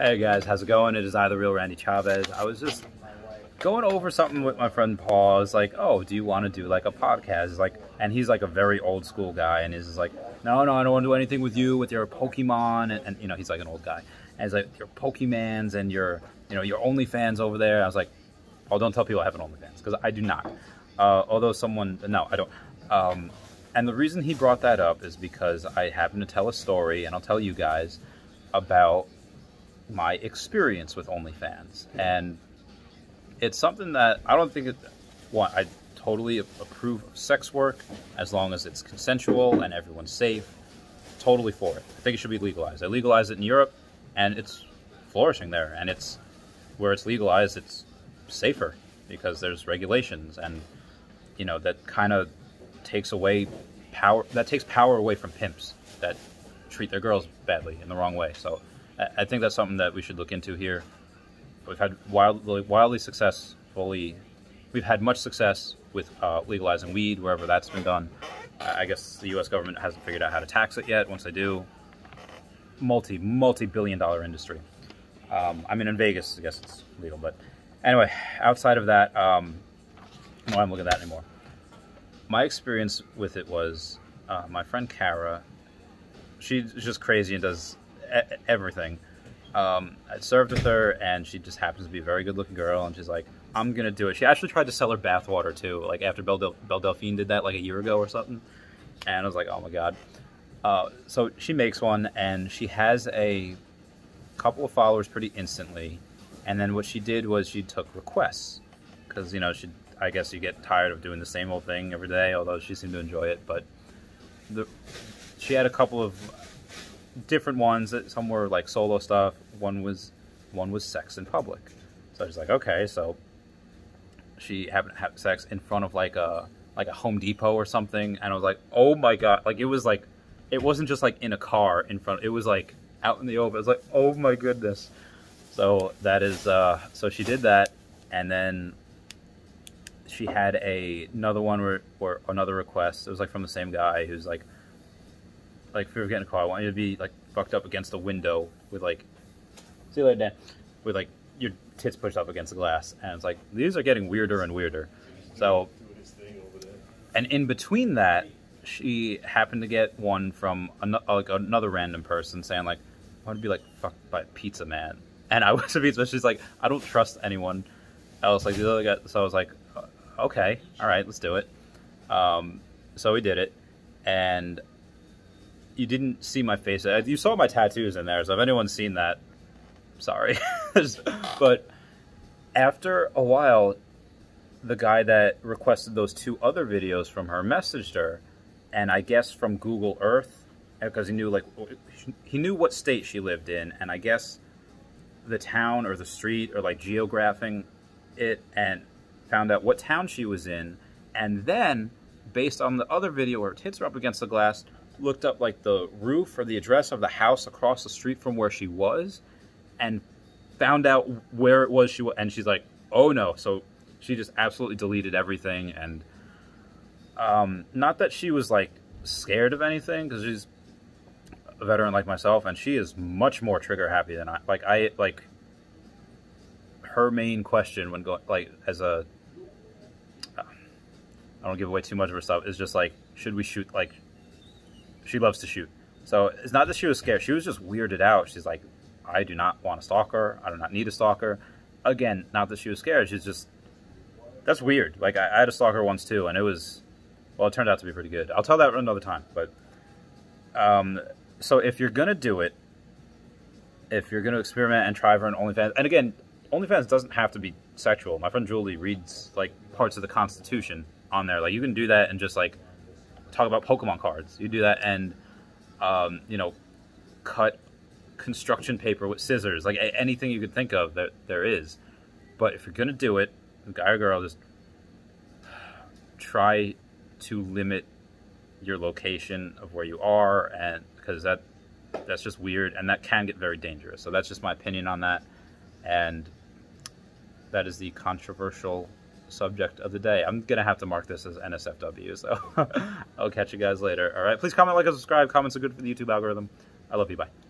Hey guys, how's it going? It is I, the real Randy Chavez. I was just going over something with my friend Paul. I was like, "Oh, do you want to do like a podcast?" Like, and he's like a very old school guy, and he's like, "No, no, I don't want to do anything with you with your Pokemon." And, and you know, he's like an old guy, and he's like, "Your Pokemans and your, you know, your OnlyFans over there." I was like, "Oh, don't tell people I have an OnlyFans because I do not." Uh, although someone, no, I don't. Um, and the reason he brought that up is because I happen to tell a story, and I'll tell you guys about my experience with OnlyFans. And it's something that I don't think it, well, I totally approve of sex work as long as it's consensual and everyone's safe. Totally for it. I think it should be legalized. I legalized it in Europe, and it's flourishing there. And it's where it's legalized, it's safer because there's regulations, and you know that kind of takes away power. That takes power away from pimps that treat their girls badly in the wrong way. So I think that's something that we should look into here. We've had wildly, wildly successfully, we've had much success with uh, legalizing weed wherever that's been done. I guess the U.S. government hasn't figured out how to tax it yet. Once they do, multi, multi-billion dollar industry. Um, I mean, in Vegas, I guess it's legal, but anyway, outside of that, um, no, I'm looking at that anymore. My experience with it was uh, my friend Kara. She's just crazy and does everything. Um, I served with her, and she just happens to be a very good-looking girl, and she's like, "I'm gonna do it." She actually tried to sell her bathwater too, like after Belle, Del- Belle Delphine did that like a year ago or something, and I was like, "Oh my god!" Uh, so she makes one, and she has a couple of followers pretty instantly, and then what she did was she took requests because you know she, I guess you get tired of doing the same old thing every day, although she seemed to enjoy it, but the she had a couple of different ones. That some were like solo stuff. One was one was sex in public. So I was like, okay, so she happened to have sex in front of like a like a Home Depot or something, and I was like, oh my god, like it was like it wasn't just like in a car in front. It was like out in the open. It was like, oh my goodness. So that is uh, so she did that, and then she had a another one where or another request. It was like from the same guy who's like like if we were getting a car, I want you to be like fucked up against the window with like, see you later, Dan, with like your tits pushed up against the glass, and it's like these are getting weirder and weirder. So, and in between that, she happened to get one from an, like another random person saying like, I want to be like fucked by pizza man, and I was a pizza. She's like, I don't trust anyone else. Like the other guy, so I was like, okay, all right, let's do it. Um, so we did it, and you didn't see my face. Uh, you saw my tattoos in there, so if anyone's seen that, sorry. but after a while, the guy that requested those two other videos from her messaged her, and I guess from Google Earth, because he knew like he knew what state she lived in, and I guess the town or the street or like geographing it, and found out what town she was in, and then based on the other video where her tits were up against the glass, looked up like the roof or the address of the house across the street from where she was and found out where it was she was and she's like oh no. So she just absolutely deleted everything and um, not that she was like scared of anything because she's a veteran like myself and she is much more trigger happy than i like i like her main question when going like as a i don't give away too much of her stuff is just like should we shoot like she loves to shoot. So it's not that she was scared. She was just weirded out. She's like, I do not want a stalker. I do not need a stalker. Again, not that she was scared. She's just, that's weird. Like, I, I had a stalker once too, and it was, well, it turned out to be pretty good. I'll tell that another time. But, um, so if you're going to do it, if you're going to experiment and try for an OnlyFans, and again, OnlyFans doesn't have to be sexual. My friend Julie reads, like, parts of the Constitution on there. Like, you can do that and just, like, talk about Pokemon cards. You do that and, um, you know, cut construction paper with scissors, like anything you could think of that there is. But if you're going to do it, guy or girl, just try to limit your location of where you are and because that that's just weird and that can get very dangerous. So that's just my opinion on that. And that is the controversial subject of the day. I'm going to have to mark this as NSFW, so I'll catch you guys later. All right, please comment, like, and subscribe. Comments are good for the YouTube algorithm. I love you. Bye.